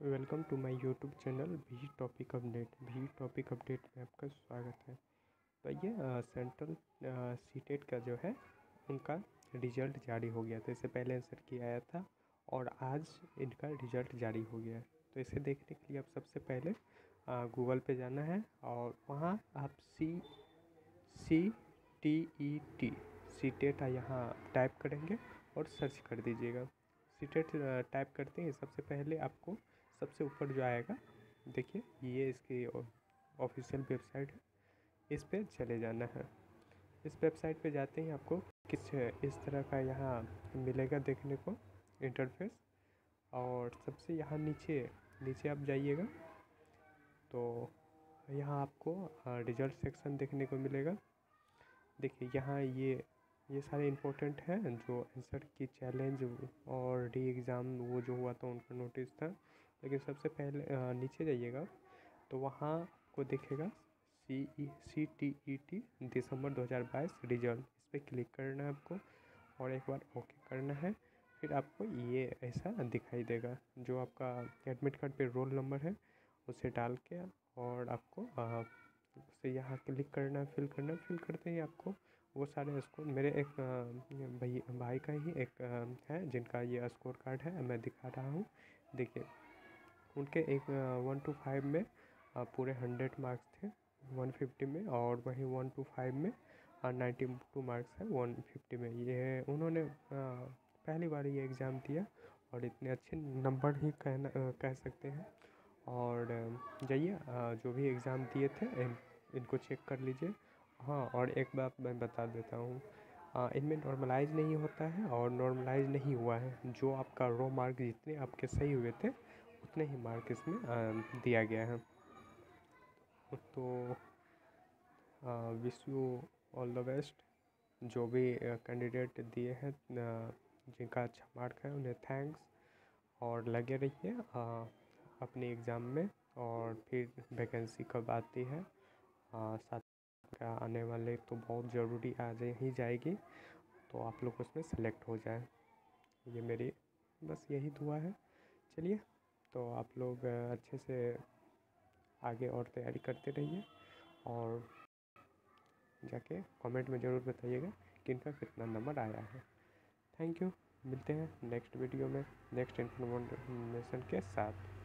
Welcome to my YouTube channel B topic update. B topic update में आपका स्वागत है। तो ये सेंट्रल सीटेट का जो है, उनका रिज़ल्ट जारी हो गया था। इससे पहले आंसर किया आया था और आज इनका रिज़ल्ट जारी हो गया तो इसे देखने के लिए आप सबसे पहले गूगल पे जाना है और वहाँ आप C C, T, E, T C TET यहाँ टाइप करेंगे और सर्च कर दीजिएगा। सी टेट टाइप करते हैं सबसे पहले आपको सबसे ऊपर जो आएगा, देखिए, ये इसकी ऑफिशियल वेबसाइट है। इस पर चले जाना है। इस वेबसाइट पे जाते ही आपको किस, इस तरह का यहाँ मिलेगा देखने को इंटरफेस और सबसे यहाँ नीचे नीचे आप जाइएगा तो यहाँ आपको रिज़ल्ट सेक्शन देखने को मिलेगा। देखिए, यहाँ ये ये सारे इम्पोर्टेंट हैं, जो आंसर की चैलेंज और डी एग्ज़ाम वो जो हुआ था, उनका नोटिस था। लेकिन सबसे पहले नीचे जाइएगा तो वहाँ को देखेगा C E C T E T दिसंबर 2022 रिज़ल्ट। इस पर क्लिक करना है आपको, और एक बार ओके करना है, फिर आपको ये ऐसा दिखाई देगा, जो आपका एडमिट कार्ड पे रोल नंबर है, उसे डाल के और आपको उसे यहाँ क्लिक करना, फिल करना, फिल करते ही आपको वो सारे स्कोर, मेरे एक भाई भाई का ही एक है, जिनका ये स्कोर कार्ड है, मैं दिखा रहा हूँ। देखिए उनके एक वन टू फाइव में पूरे हंड्रेड मार्क्स थे वन फिफ्टी में और वहीं वन टू फाइव में नाइन्टी टू मार्क्स है वन फिफ्टी में। ये उन्होंने पहली बार ये एग्ज़ाम दिया और इतने अच्छे नंबर ही कहना कह सकते हैं। और जाइए जो भी एग्ज़ाम दिए थे इन, इनको चेक कर लीजिए। हाँ और एक बात मैं बता देता हूँ इनमें नॉर्मलाइज नहीं होता है और नॉर्मलाइज नहीं हुआ है। जो आपका रो मार्क जितने आपके सही हुए थे उतने ही मार्क इसमें दिया गया है। तो wish you all the best जो भी कैंडिडेट दिए हैं जिनका अच्छा मार्क है, उन्हें थैंक्स और लगे रहिए अपने एग्ज़ाम में। और फिर वैकेंसी कब आती है साथ का आने वाले तो बहुत ज़रूरी आ जाए ही जाएगी। तो आप लोग उसमें सेलेक्ट हो जाए। ये मेरी, बस यही दुआ है। चलिए तो आप लोग अच्छे से आगे और तैयारी करते रहिए और जाके कमेंट में ज़रूर बताइएगा कि इनका कितना नंबर आया है। Thank you. मिलते हैं नेक्स्ट वीडियो में, नेक्स्ट इन्फॉर्मेशन के साथ।